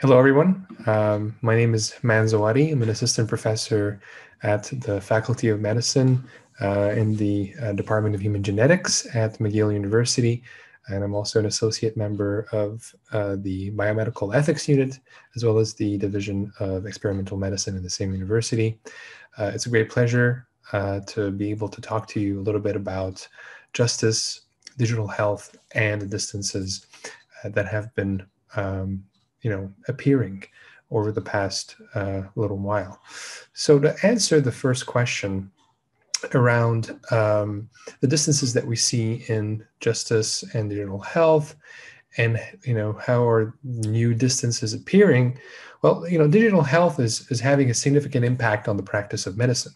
Hello, everyone. Um, my name is Ma'n Zawati. I'm an assistant professor at the Faculty of Medicine uh, in the uh, Department of Human Genetics at McGill University. And I'm also an associate member of uh, the Biomedical Ethics Unit, as well as the Division of Experimental Medicine in the same university. Uh, it's a great pleasure uh, to be able to talk to you a little bit about justice, digital health, and the distances uh, that have been um, you know, appearing over the past uh, little while. So to answer the first question around um, the distances that we see in justice and digital health, and you know how are new distances appearing? Well, you know, digital health is is having a significant impact on the practice of medicine,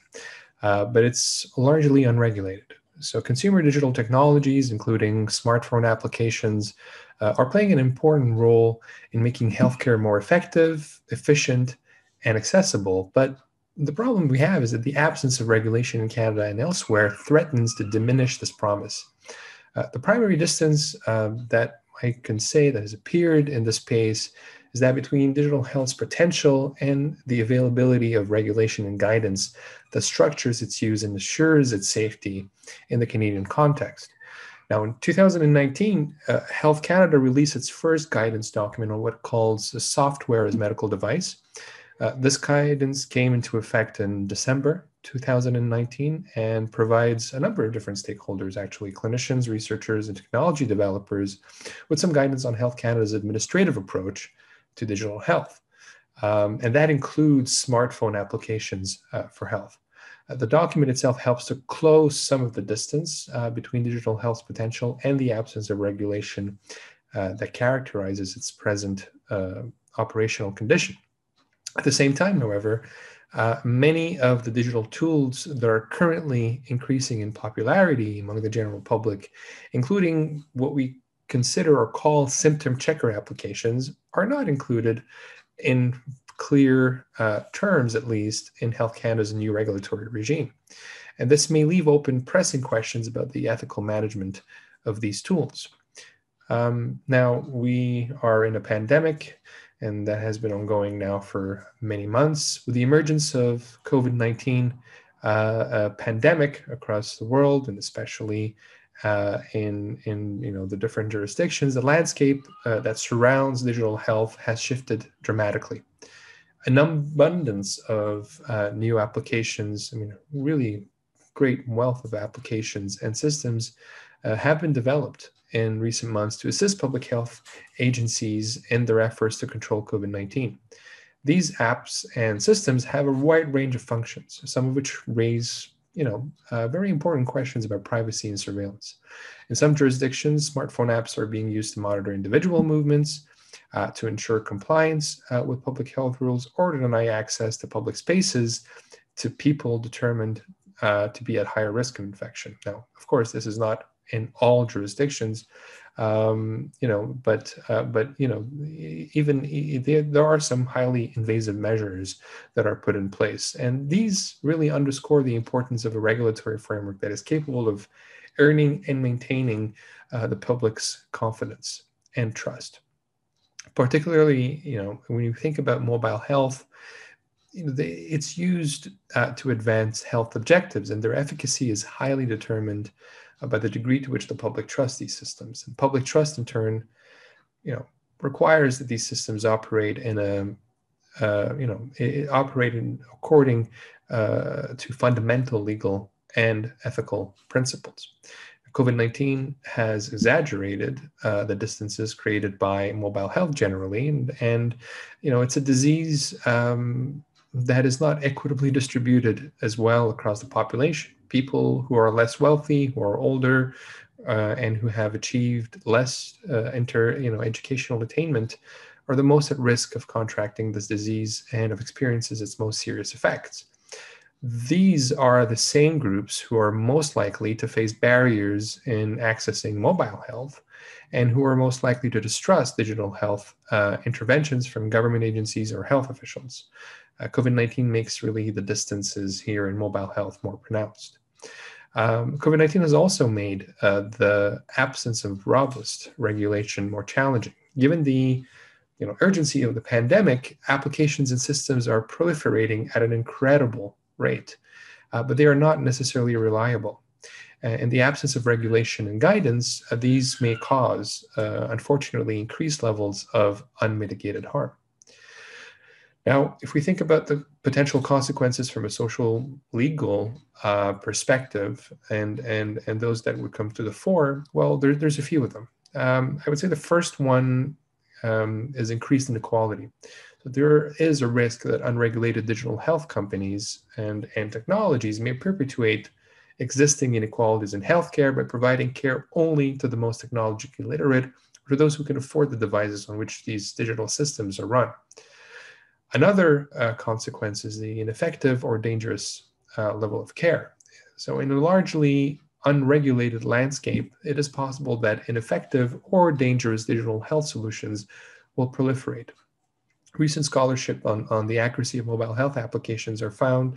uh, but it's largely unregulated. So consumer digital technologies, including smartphone applications, uh, are playing an important role in making healthcare more effective, efficient, and accessible. But the problem we have is that the absence of regulation in Canada and elsewhere threatens to diminish this promise. Uh, the primary distance uh, that I can say that has appeared in this space is that between digital health's potential and the availability of regulation and guidance that structures its use and assures its safety in the Canadian context. Now, in 2019, uh, Health Canada released its first guidance document on what it calls a software as medical device. Uh, this guidance came into effect in December 2019 and provides a number of different stakeholders, actually clinicians, researchers, and technology developers, with some guidance on Health Canada's administrative approach to digital health. Um, and that includes smartphone applications uh, for health. Uh, the document itself helps to close some of the distance uh, between digital health's potential and the absence of regulation uh, that characterizes its present uh, operational condition. At the same time, however, uh, many of the digital tools that are currently increasing in popularity among the general public, including what we consider or call symptom checker applications, are not included in clear uh, terms, at least, in Health Canada's new regulatory regime. And this may leave open pressing questions about the ethical management of these tools. Um, now, we are in a pandemic, and that has been ongoing now for many months. With the emergence of COVID 19, uh, a pandemic across the world, and especially uh, in in you know the different jurisdictions, the landscape uh, that surrounds digital health has shifted dramatically an abundance of uh, new applications. I mean, really great wealth of applications and systems uh, have been developed in recent months to assist public health agencies in their efforts to control COVID 19. These apps and systems have a wide range of functions, some of which raise you know, uh, very important questions about privacy and surveillance. In some jurisdictions, smartphone apps are being used to monitor individual movements, uh, to ensure compliance uh, with public health rules or to deny access to public spaces to people determined uh, to be at higher risk of infection. Now, of course, this is not in all jurisdictions, um, you know, but uh, but you know, even there, there are some highly invasive measures that are put in place, and these really underscore the importance of a regulatory framework that is capable of earning and maintaining uh, the public's confidence and trust. Particularly you know when you think about mobile health you know, it's used uh, to advance health objectives and their efficacy is highly determined by the degree to which the public trusts these systems and public trust in turn you know requires that these systems operate in a uh, you know it, operate in according uh, to fundamental legal and ethical principles COVID 19 has exaggerated uh, the distances created by mobile health generally. And, and you know, it's a disease um, that is not equitably distributed as well across the population. People who are less wealthy, who are older, uh, and who have achieved less uh, inter, you know, educational attainment are the most at risk of contracting this disease and of experiences its most serious effects. These are the same groups who are most likely to face barriers in accessing mobile health and who are most likely to distrust digital health uh, interventions from government agencies or health officials. Uh, COVID 19 makes really the distances here in mobile health more pronounced. Um, COVID 19 has also made uh, the absence of robust regulation more challenging, given the you know, urgency of the pandemic, applications and systems are proliferating at an incredible rate, uh, but they are not necessarily reliable. Uh, in the absence of regulation and guidance, uh, these may cause, uh, unfortunately, increased levels of unmitigated harm. Now, if we think about the potential consequences from a social legal uh, perspective and, and, and those that would come to the fore, well, there, there's a few of them. Um, I would say the first one um, is increased inequality. So there is a risk that unregulated digital health companies and, and technologies may perpetuate existing inequalities in healthcare by providing care only to the most technologically literate or to those who can afford the devices on which these digital systems are run. Another uh, consequence is the ineffective or dangerous uh, level of care. So, in a largely unregulated landscape, it is possible that ineffective or dangerous digital health solutions will proliferate. Recent scholarship on, on the accuracy of mobile health applications are found,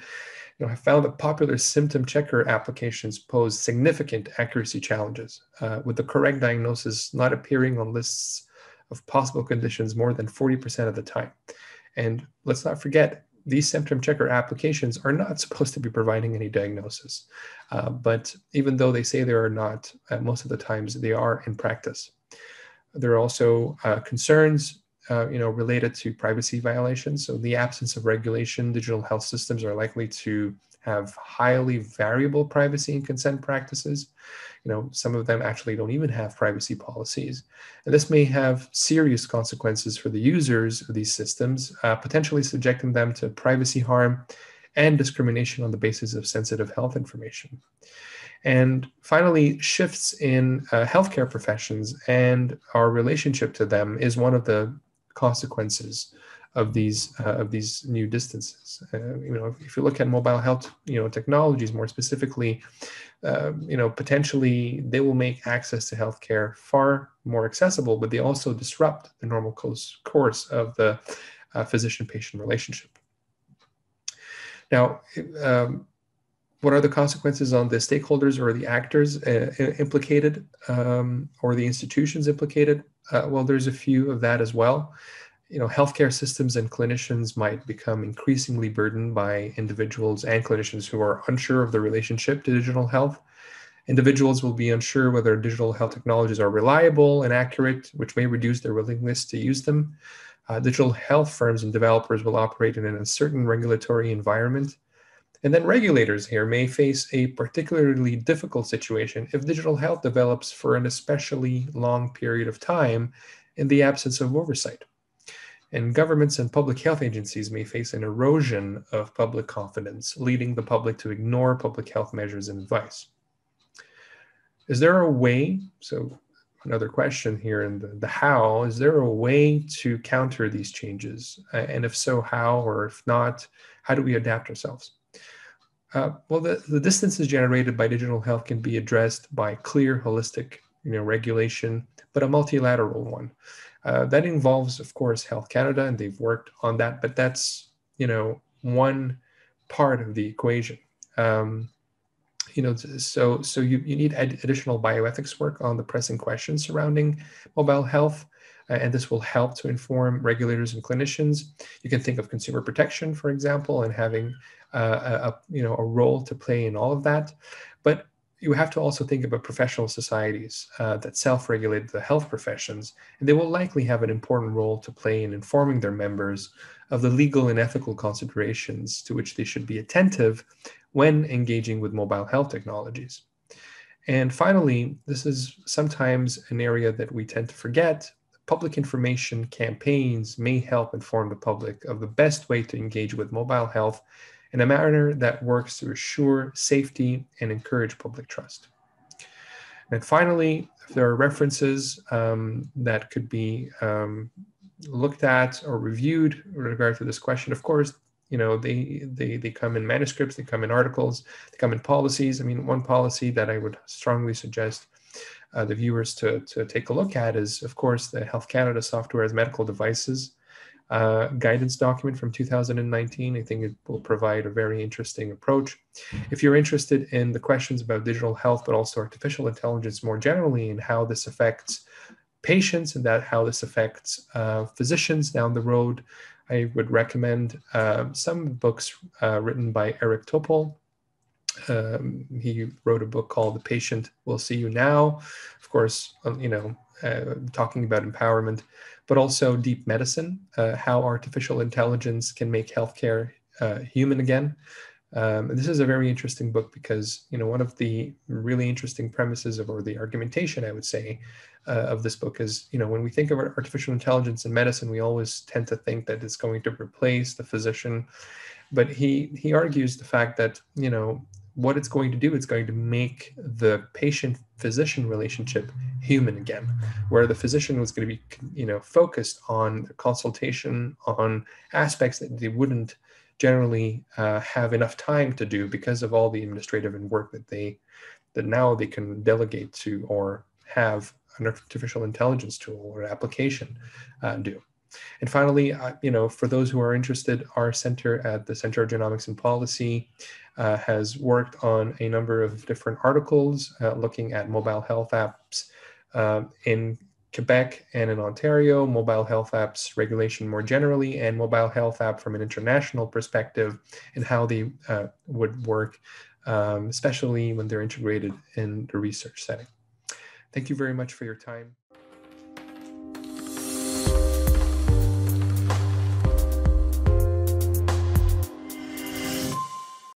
you know, have found that popular symptom checker applications pose significant accuracy challenges, uh, with the correct diagnosis not appearing on lists of possible conditions more than 40% of the time. And let's not forget, these symptom checker applications are not supposed to be providing any diagnosis. Uh, but even though they say they are not, uh, most of the times they are in practice. There are also uh, concerns uh, you know, related to privacy violations. So the absence of regulation, digital health systems are likely to have highly variable privacy and consent practices. You know, some of them actually don't even have privacy policies. And this may have serious consequences for the users of these systems, uh, potentially subjecting them to privacy harm and discrimination on the basis of sensitive health information. And finally, shifts in uh, healthcare professions and our relationship to them is one of the consequences of these uh, of these new distances. Uh, you know, if, if, you look at mobile health, you know, technologies more specifically, uh, you know, potentially they will make access to healthcare far more accessible, but they also disrupt the normal course, course of the uh, physician-patient relationship. Now, um, what are the consequences on the stakeholders or the actors uh, implicated um, or the institutions implicated? Uh, well, there's a few of that as well you know, healthcare systems and clinicians might become increasingly burdened by individuals and clinicians who are unsure of the relationship to digital health. Individuals will be unsure whether digital health technologies are reliable and accurate, which may reduce their willingness to use them. Uh, digital health firms and developers will operate in an uncertain regulatory environment. And then regulators here may face a particularly difficult situation if digital health develops for an especially long period of time in the absence of oversight and governments and public health agencies may face an erosion of public confidence, leading the public to ignore public health measures and advice. Is there a way, so another question here in the, the how, is there a way to counter these changes? And if so, how, or if not, how do we adapt ourselves? Uh, well, the, the distances generated by digital health can be addressed by clear, holistic you know, regulation, but a multilateral one. Uh, that involves, of course, Health Canada, and they've worked on that. But that's you know one part of the equation. Um, you know, so so you, you need ad- additional bioethics work on the pressing questions surrounding mobile health, uh, and this will help to inform regulators and clinicians. You can think of consumer protection, for example, and having uh, a, a you know a role to play in all of that. But you have to also think about professional societies uh, that self regulate the health professions, and they will likely have an important role to play in informing their members of the legal and ethical considerations to which they should be attentive when engaging with mobile health technologies. And finally, this is sometimes an area that we tend to forget. Public information campaigns may help inform the public of the best way to engage with mobile health in a manner that works to assure safety and encourage public trust. And finally, if there are references um, that could be um, looked at or reviewed with regard to this question, of course, you know, they, they, they come in manuscripts, they come in articles, they come in policies. I mean, one policy that I would strongly suggest uh, the viewers to, to take a look at is, of course, the Health Canada software as medical devices uh, guidance document from 2019. I think it will provide a very interesting approach. If you're interested in the questions about digital health, but also artificial intelligence more generally and how this affects patients and that how this affects uh, physicians down the road. I would recommend uh, some books uh, written by Eric Topol. Um, he wrote a book called The Patient Will See You Now. Of course, um, you know, uh, talking about empowerment, but also deep medicine, uh, how artificial intelligence can make healthcare uh, human again. Um, this is a very interesting book because you know one of the really interesting premises of, or the argumentation I would say uh, of this book is you know when we think of artificial intelligence in medicine, we always tend to think that it's going to replace the physician, but he he argues the fact that you know what it's going to do it's going to make the patient physician relationship human again where the physician was going to be you know focused on the consultation on aspects that they wouldn't generally uh, have enough time to do because of all the administrative and work that they that now they can delegate to or have an artificial intelligence tool or application uh, do. And finally, uh, you know, for those who are interested, our center at the Center of Genomics and Policy uh, has worked on a number of different articles uh, looking at mobile health apps uh, in Quebec and in Ontario, mobile health apps regulation more generally, and mobile health app from an international perspective and how they uh, would work, um, especially when they're integrated in the research setting. Thank you very much for your time.